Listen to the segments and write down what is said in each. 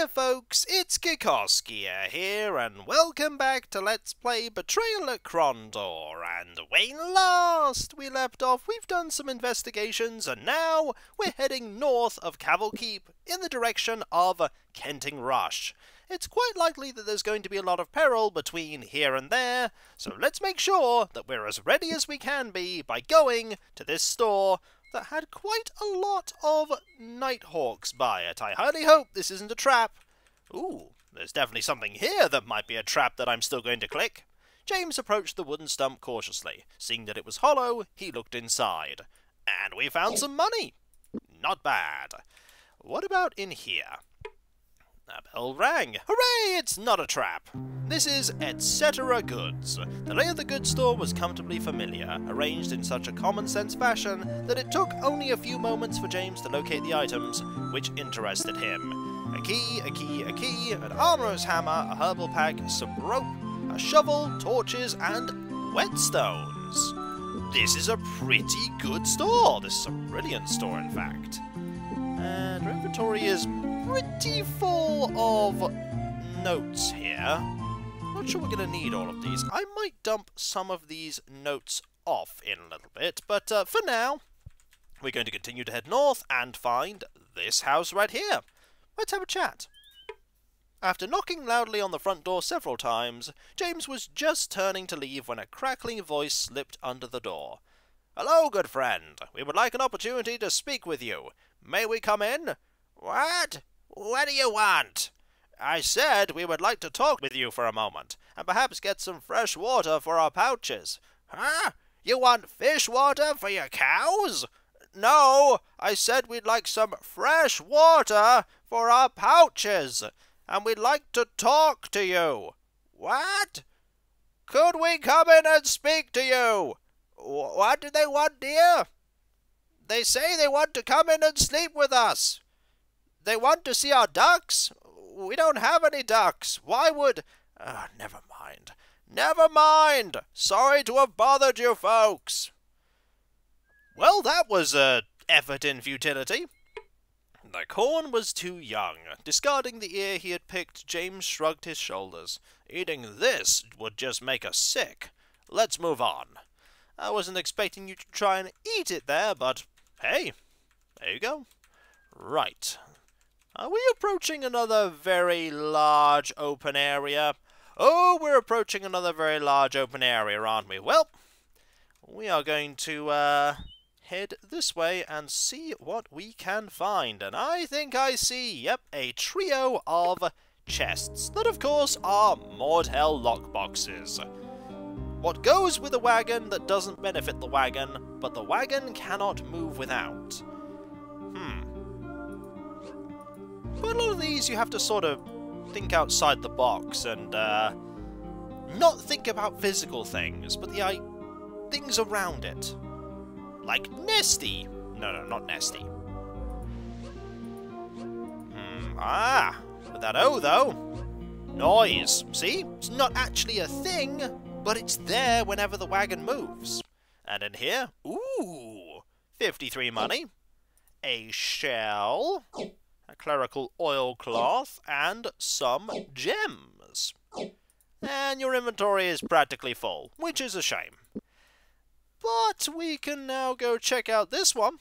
Hiya folks, it's Kikoskia here, and welcome back to Let's Play Betrayal at Krondor. And when last we left off, we've done some investigations, and now we're heading north of Cavil Keep in the direction of Kenting Rush. It's quite likely that there's going to be a lot of peril between here and there, so let's make sure that we're as ready as we can be by going to this store that had quite a lot of Nighthawks by it. I highly hope this isn't a trap. Ooh, there's definitely something here that might be a trap that I'm still going to click. James approached the wooden stump cautiously. Seeing that it was hollow, he looked inside. And we found some money. Not bad. What about in here? A bell rang. Hooray! It's not a trap. This is Etc. Goods. The lay of the goods store was comfortably familiar, arranged in such a common sense fashion that it took only a few moments for James to locate the items which interested him. A key, a key, a key, an armorer's hammer, a herbal pack, some rope, a shovel, torches, and whetstones. This is a pretty good store. This is a brilliant store, in fact. And our inventory is pretty full of notes here. Not sure we're going to need all of these. I might dump some of these notes off in a little bit, but uh, for now, we're going to continue to head north and find this house right here. Let's have a chat. After knocking loudly on the front door several times, James was just turning to leave when a crackling voice slipped under the door. Hello, good friend. We would like an opportunity to speak with you. May we come in? What? What do you want? I said we would like to talk with you for a moment, and perhaps get some fresh water for our pouches. Huh? You want fish water for your cows? No, I said we'd like some fresh water for our pouches, and we'd like to talk to you. What? Could we come in and speak to you? What do they want, dear? They say they want to come in and sleep with us. They want to see our ducks? We don't have any ducks. Why would... Uh, never mind. Never mind. Sorry to have bothered you folks. Well, that was a effort in futility. The corn was too young. Discarding the ear he had picked, James shrugged his shoulders. Eating this would just make us sick. Let's move on. I wasn't expecting you to try and eat it there, but hey, there you go. Right, are we approaching another very large open area? Oh, we're approaching another very large open area, aren't we? Well, we are going to uh, head this way and see what we can find. And I think I see, yep, a trio of chests that, of course, are Moredhel lockboxes. What goes with a wagon that doesn't benefit the wagon, but the wagon cannot move without? But a lot of these you have to sort of think outside the box and uh, not think about physical things, but the uh, things around it. Like Nesty. No, no, not Nesty. Hmm, ah, with that O though. Noise. See? It's not actually a thing, but it's there whenever the wagon moves. And in here, ooh, 53 money. A shell a clerical oilcloth, and some gems. And your inventory is practically full, which is a shame. But we can now go check out this one.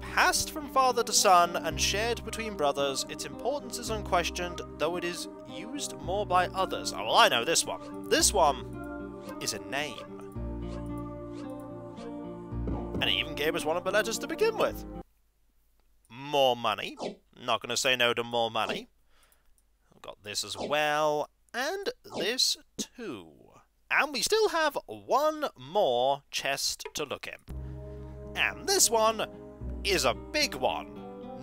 Passed from father to son and shared between brothers, its importance is unquestioned, though it is used more by others. Oh, well, I know this one. This one is a name and he even gave us one of the letters to begin with. More money. Not going to say no to more money. I've got this as well, and this too. And we still have one more chest to look in. And this one is a big one.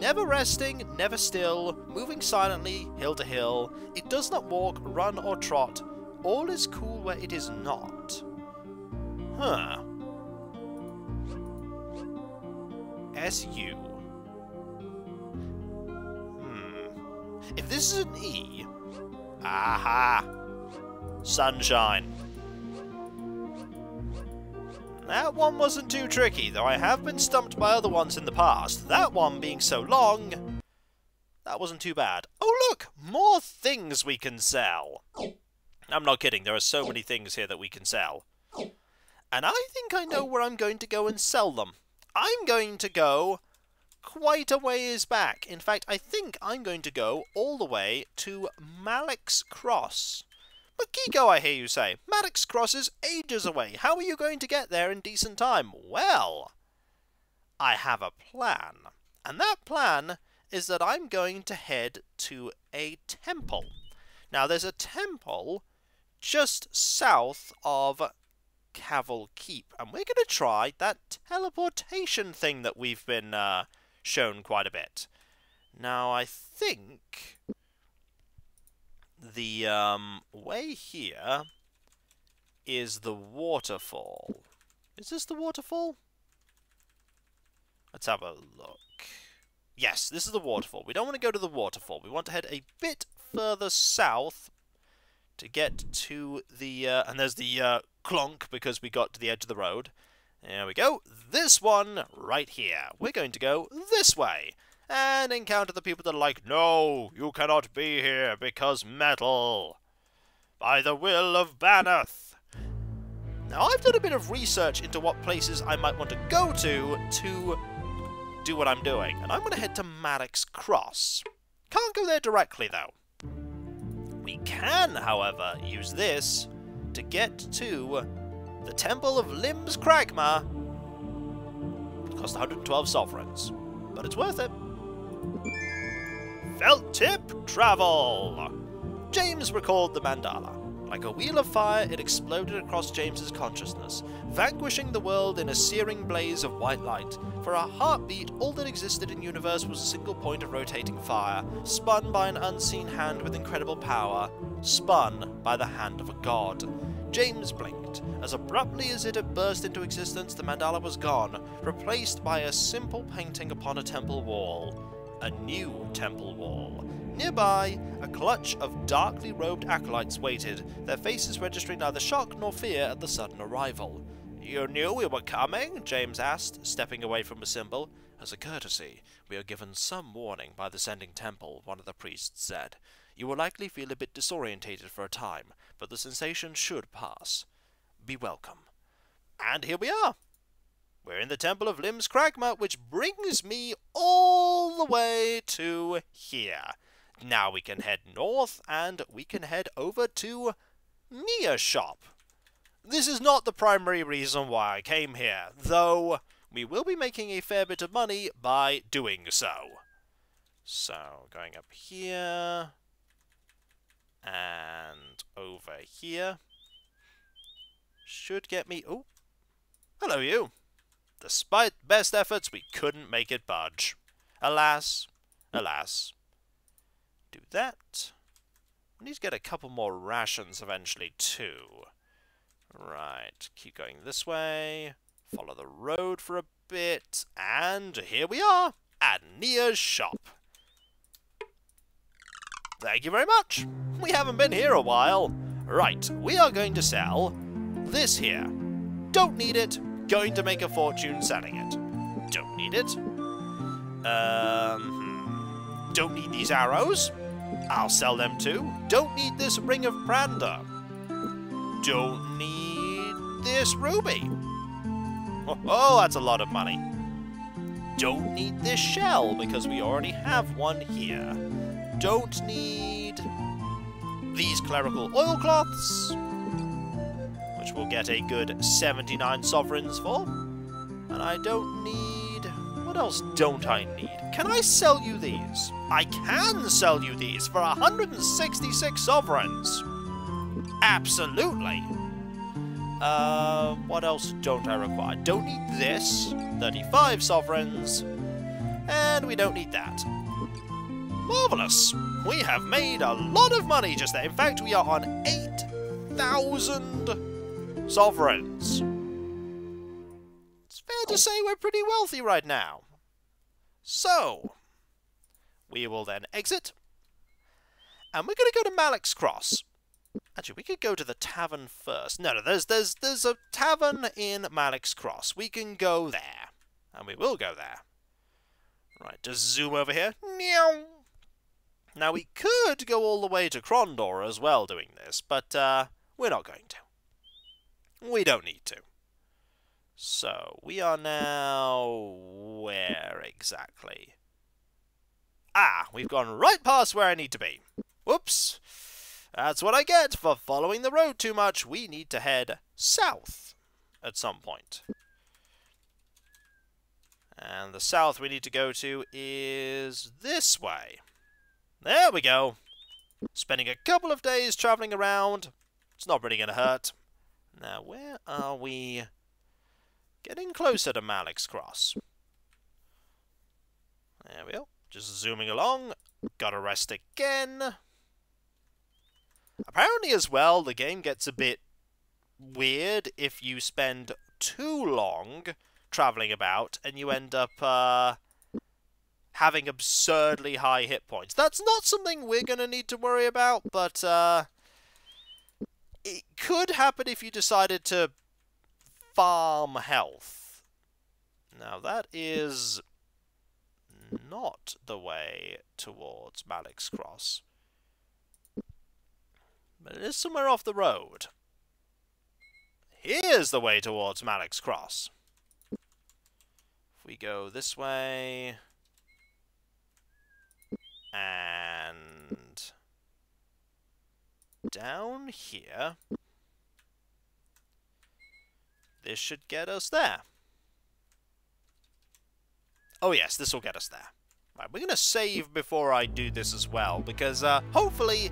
Never resting, never still, moving silently, hill to hill. It does not walk, run, or trot. All is cool where it is not. Huh. SU. Hmm. If this is an E... Aha! Sunshine. That one wasn't too tricky, though I have been stumped by other ones in the past. That one being so long, that wasn't too bad. Oh look! More things we can sell! I'm not kidding, there are so many things here that we can sell. And I think I know where I'm going to go and sell them. I'm going to go quite a ways back. In fact, I think I'm going to go all the way to Malac's Cross. But Makiko, I hear you say. Malac's Cross is ages away. How are you going to get there in decent time? Well, I have a plan. And that plan is that I'm going to head to a temple. Now, there's a temple just south of Cavil Keep, and we're going to try that teleportation thing that we've been uh, shown quite a bit. Now, I think the um, way here is the waterfall. Is this the waterfall? Let's have a look. Yes, this is the waterfall. We don't want to go to the waterfall. We want to head a bit further south to get to the... Uh, and there's the uh, clonk because we got to the edge of the road. There we go. This one right here. We're going to go this way and encounter the people that are like, No, you cannot be here because metal. By the will of Banath. Now, I've done a bit of research into what places I might want to go to to do what I'm doing, and I'm going to head to Maddox Cross. Can't go there directly, though. We can, however, use this to get to the Temple of Lims-Kragma. It costs 112 sovereigns, but it's worth it. Felt tip travel! James recalled the mandala. Like a wheel of fire, it exploded across James's consciousness, vanquishing the world in a searing blaze of white light. For a heartbeat, all that existed in universe was a single point of rotating fire, spun by an unseen hand with incredible power, spun by the hand of a god. James blinked. As abruptly as it had burst into existence, the mandala was gone, replaced by a simple painting upon a temple wall. A new temple wall. Nearby, a clutch of darkly robed acolytes waited, their faces registering neither shock nor fear at the sudden arrival. You knew we were coming? James asked, stepping away from the symbol. As a courtesy, we are given some warning by the sending temple, one of the priests said. You will likely feel a bit disorientated for a time, but the sensation should pass. Be welcome. And here we are. We're in the Temple of Lims-Kragma, which brings me all the way to here. Now we can head north, and we can head over to Nia Shop. This is not the primary reason why I came here, though we will be making a fair bit of money by doing so. So, going up here, and over here, should get me... Oh, hello you. Despite best efforts, we couldn't make it budge. Alas, alas do that. We need to get a couple more rations eventually, too. Right, keep going this way. Follow the road for a bit. And here we are, at Nia's shop. Thank you very much. We haven't been here a while. Right, we are going to sell this here. Don't need it. Going to make a fortune selling it. Don't need it. Um, hmm. don't need these arrows. I'll sell them too. Don't need this Ring of Pranda. Don't need this ruby. Oh, that's a lot of money. Don't need this shell, because we already have one here. Don't need these clerical oilcloths, which we'll get a good 79 sovereigns for. And I don't need... What else don't I need? Can I sell you these? I can sell you these for 166 sovereigns. Absolutely. Uh, what else don't I require? Don't need this. 35 sovereigns. And we don't need that. Marvellous. We have made a lot of money just there. In fact, we are on 8,000 sovereigns. Fair to say we're pretty wealthy right now. So, we will then exit. And we're going to go to Malac's Cross. Actually, we could go to the tavern first. No, no, there's there's there's a tavern in Malac's Cross. We can go there. And we will go there. Right, just zoom over here. Now, we could go all the way to Krondor as well doing this, but uh, we're not going to. We don't need to. So, we are now... where exactly? Ah, we've gone right past where I need to be. Whoops. That's what I get for following the road too much. We need to head south at some point. And the south we need to go to is this way. There we go. Spending a couple of days travelling around. It's not really going to hurt. Now, where are we getting closer to Malac's Cross? There we go. Just zooming along. Gotta rest again. Apparently as well, the game gets a bit weird if you spend too long traveling about and you end up uh, having absurdly high hit points. That's not something we're going to need to worry about, but uh, it could happen if you decided to farm health. Now, that is not the way towards Malac's Cross. But it is somewhere off the road. Here's the way towards Malac's Cross. If we go this way... And... Down here... This should get us there. Oh yes, this will get us there. Right, we're going to save before I do this as well, because uh, hopefully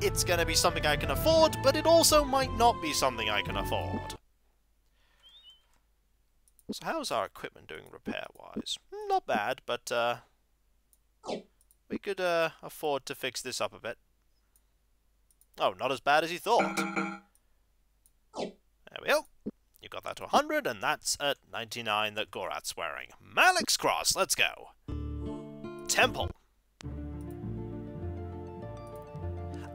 it's going to be something I can afford, but it also might not be something I can afford. So how's our equipment doing repair-wise? Not bad, but uh, we could uh, afford to fix this up a bit. Oh, not as bad as you thought. There we go. You got that to 100, and that's at 99 that Gorath's wearing. Malac's Cross, let's go. Temple.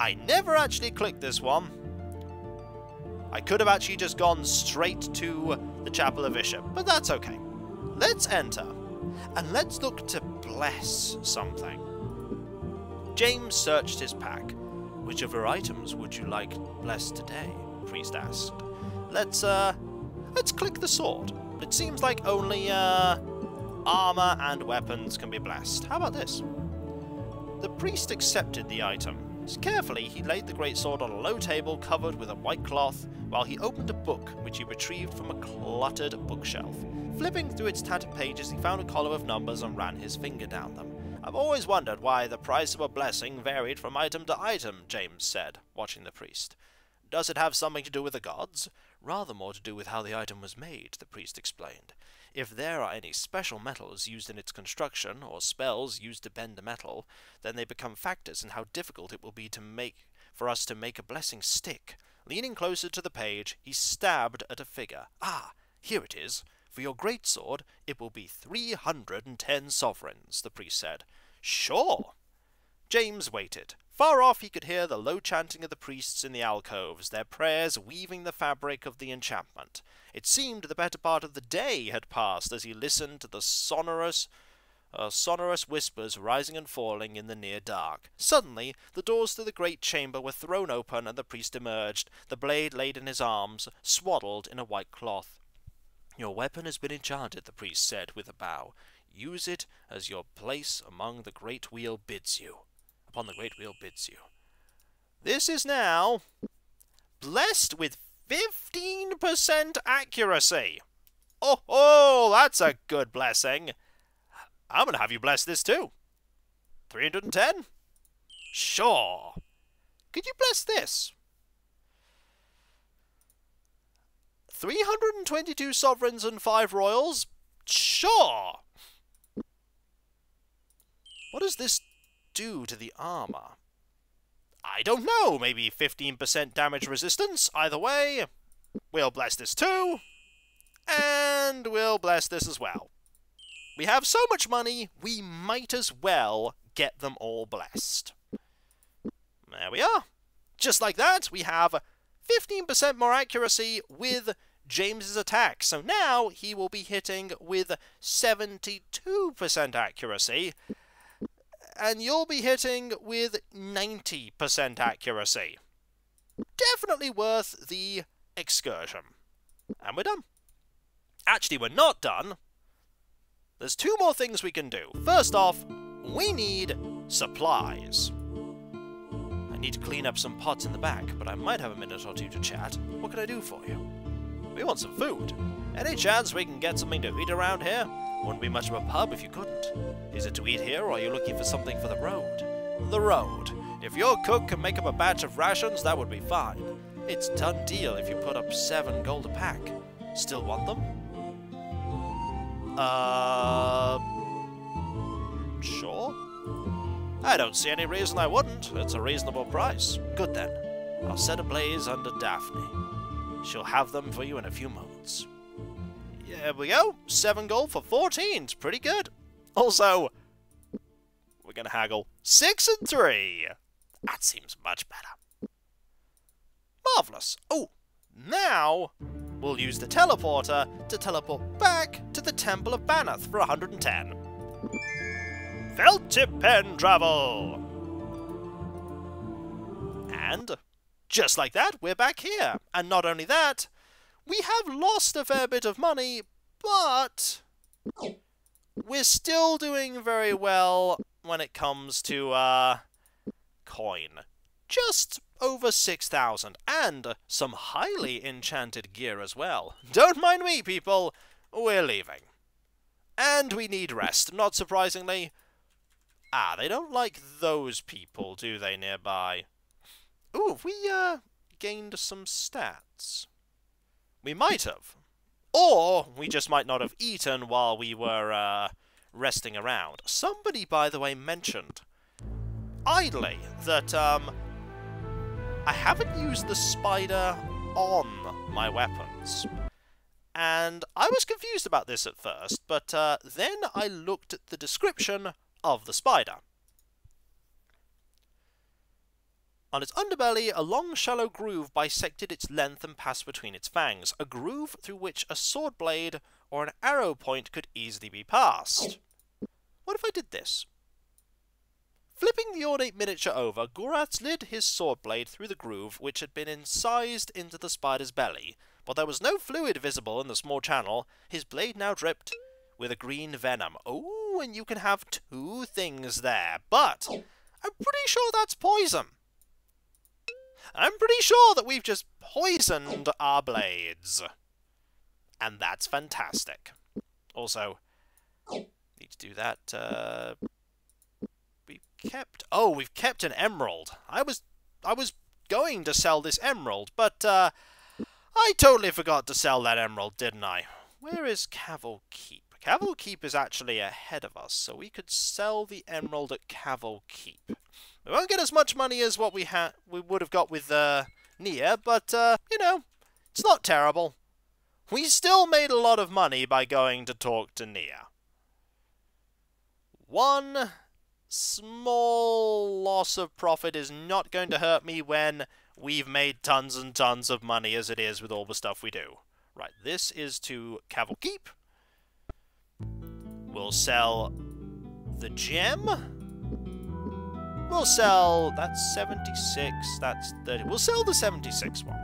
I never actually clicked this one. I could have actually just gone straight to the Chapel of Ishap, but that's okay. Let's enter, and let's look to bless something. James searched his pack. Which of your items would you like blessed today? Priest asked. Let's, uh, let's click the sword. It seems like only, uh, armor and weapons can be blessed. How about this? The priest accepted the item. Carefully, he laid the great sword on a low table covered with a white cloth, while he opened a book which he retrieved from a cluttered bookshelf. Flipping through its tattered pages, he found a column of numbers and ran his finger down them. I've always wondered why the price of a blessing varied from item to item, James said, watching the priest. Does it have something to do with the gods? Rather more to do with how the item was made, the priest explained. If there are any special metals used in its construction, or spells used to bend the metal, then they become factors in how difficult it will be to make for us to make a blessing stick. Leaning closer to the page, he stabbed at a figure. Ah, here it is. For your great sword, it will be three hundred and ten sovereigns, the priest said. Sure. James waited. Far off he could hear the low chanting of the priests in the alcoves, their prayers weaving the fabric of the enchantment. It seemed the better part of the day had passed as he listened to the sonorous, uh, sonorous whispers rising and falling in the near dark. Suddenly, the doors to the great chamber were thrown open, and the priest emerged, the blade laid in his arms, swaddled in a white cloth. Your weapon has been enchanted, the priest said with a bow. Use it as your place among the great wheel bids you upon the great wheel bids you. This is now blessed with 15% accuracy. Oh, oh, that's a good blessing. I'm going to have you bless this too. 310? Sure. Could you bless this? 322 sovereigns and 5 royals? Sure. What does this do to the armor? I don't know, maybe 15% damage resistance? Either way, we'll bless this too, and we'll bless this as well. We have so much money, we might as well get them all blessed. There we are. Just like that, we have 15% more accuracy with James's attack. So now he will be hitting with 72% accuracy, and you'll be hitting with 90% accuracy. Definitely worth the excursion. And we're done. Actually, we're not done. There's two more things we can do. First off, we need supplies. I need to clean up some pots in the back, but I might have a minute or two to chat. What can I do for you? We want some food. Any chance we can get something to eat around here? Wouldn't be much of a pub if you couldn't. Is it to eat here, or are you looking for something for the road? The road. If your cook can make up a batch of rations, that would be fine. It's done deal if you put up seven gold a pack. Still want them? Uh... Sure? I don't see any reason I wouldn't. It's a reasonable price. Good then. I'll set a blaze under Daphne. She'll have them for you in a few moments. Here we go. Seven gold for 14. It's pretty good. Also, we're going to haggle six and three. That seems much better. Marvellous. Oh, now we'll use the teleporter to teleport back to the Temple of Banath for 110. Felt tip pen travel! And just like that, we're back here. And not only that, we have lost a fair bit of money, but we're still doing very well when it comes to uh, coin. Just over 6,000, and some highly enchanted gear as well. Don't mind me, people, we're leaving. And we need rest, not surprisingly. Ah, they don't like those people, do they, nearby? Ooh, we uh, gained some stats? We might have. Or we just might not have eaten while we were uh, resting around. Somebody, by the way, mentioned idly that um, I haven't used the spider on my weapons. And I was confused about this at first, but uh, then I looked at the description of the spider. On its underbelly, a long shallow groove bisected its length and passed between its fangs, a groove through which a sword blade or an arrow point could easily be passed. What if I did this? Flipping the ornate miniature over, Gorath slid his sword blade through the groove which had been incised into the spider's belly, but there was no fluid visible in the small channel. His blade now dripped with a green venom. Oh, and you can have two things there, but I'm pretty sure that's poison. I'm pretty sure that we've just poisoned our blades. And that's fantastic. Also, need to do that. Uh, we kept... Oh, we've kept an emerald. I was... I was going to sell this emerald, but uh, I totally forgot to sell that emerald, didn't I? Where is Cavil Keep? Cavil Keep is actually ahead of us, so we could sell the emerald at Cavil Keep. We won't get as much money as what we had we would have got with uh, Nia, but uh, you know, it's not terrible. We still made a lot of money by going to talk to Nia. One small loss of profit is not going to hurt me when we've made tons and tons of money as it is with all the stuff we do. Right, this is to Cavil Keep. We'll sell the gem. We'll sell, that's 76, that's 30. We'll sell the 76 one.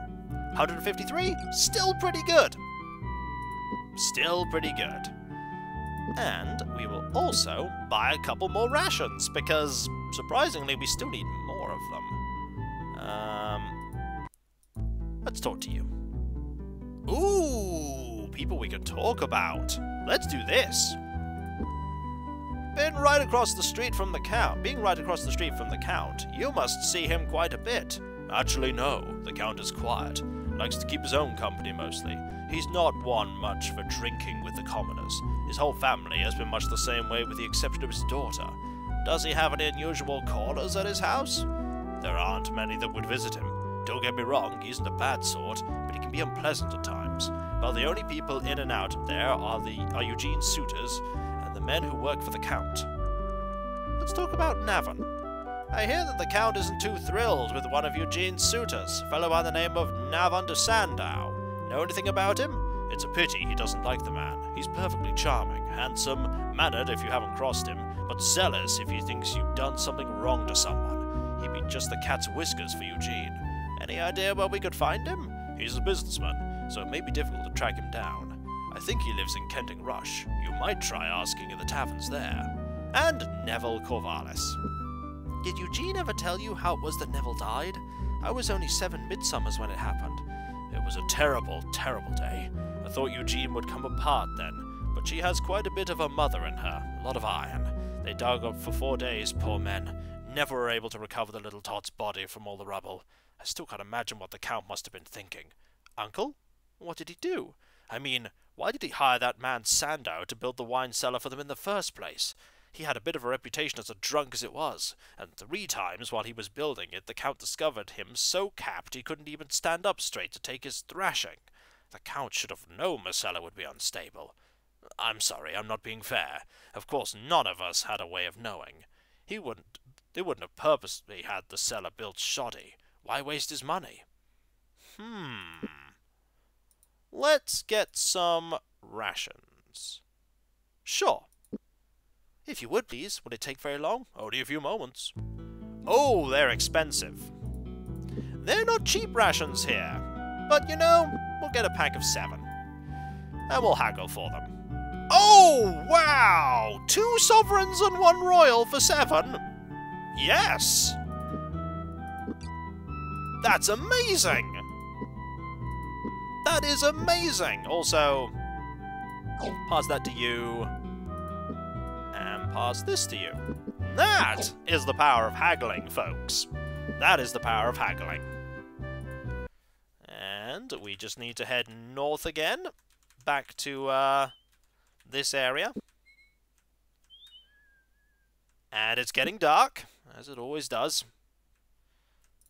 153, still pretty good. Still pretty good. And we will also buy a couple more rations, because, surprisingly, we still need more of them. Um, let's talk to you. Ooh, people we can talk about. Let's do this. Been right across the street from the Count. Being right across the street from the Count, you must see him quite a bit. Actually, no. The Count is quiet. Likes to keep his own company mostly. He's not one much for drinking with the commoners. His whole family has been much the same way with the exception of his daughter. Does he have any unusual callers at his house? There aren't many that would visit him. Don't get me wrong, he isn't a bad sort, but he can be unpleasant at times. Well, the only people in and out of there are the are Eugene's suitors, the men who work for the Count. Let's talk about Navon. I hear that the Count isn't too thrilled with one of Eugene's suitors, a fellow by the name of Navon de Sandow. Know anything about him? It's a pity he doesn't like the man. He's perfectly charming, handsome, mannered if you haven't crossed him, but zealous if he thinks you've done something wrong to someone. He'd be just the cat's whiskers for Eugene. Any idea where we could find him? He's a businessman, so it may be difficult to track him down. I think he lives in Kenting Rush. You might try asking in the taverns there. And Neville Corvallis. Did Eugene ever tell you how it was that Neville died? I was only seven midsummers when it happened. It was a terrible, terrible day. I thought Eugene would come apart then, but she has quite a bit of a mother in her, a lot of iron. They dug up for four days, poor men. Never were able to recover the little tot's body from all the rubble. I still can't imagine what the Count must have been thinking. Uncle? What did he do? I mean, why did he hire that man Sandow to build the wine cellar for them in the first place? He had a bit of a reputation as a drunk as it was, and three times while he was building it the Count discovered him so capped he couldn't even stand up straight to take his thrashing. The Count should have known Marcella would be unstable. I'm sorry, I'm not being fair. Of course, none of us had a way of knowing. He wouldn't. They wouldn't have purposely had the cellar built shoddy. Why waste his money? Hmm. Let's get some rations. Sure. If you would, please. Would it take very long? Only a few moments. Oh, they're expensive. They're not cheap rations here. But, you know, we'll get a pack of seven. And we'll haggle for them. Oh, wow! Two sovereigns and one royal for seven? Yes! That's amazing! That is amazing! Also, pass that to you. And pass this to you. That is the power of haggling, folks. That is the power of haggling. And we just need to head north again, back to uh, this area. And it's getting dark, as it always does.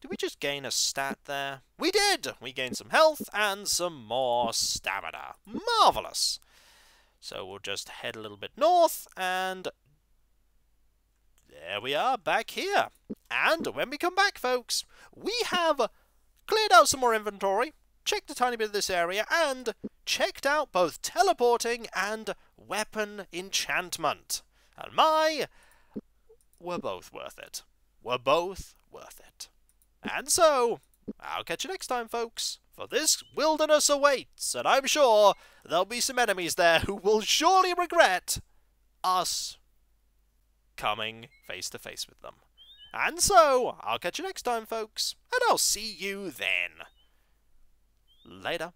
Did we just gain a stat there? We did! We gained some health and some more stamina. Marvellous! So we'll just head a little bit north, and there we are, back here. And when we come back, folks, we have cleared out some more inventory, checked a tiny bit of this area, and checked out both teleporting and weapon enchantment. And my, were both worth it. Were both worth it. And so, I'll catch you next time, folks, for this wilderness awaits, and I'm sure there'll be some enemies there who will surely regret us coming face to face with them. And so, I'll catch you next time, folks, and I'll see you then. Later.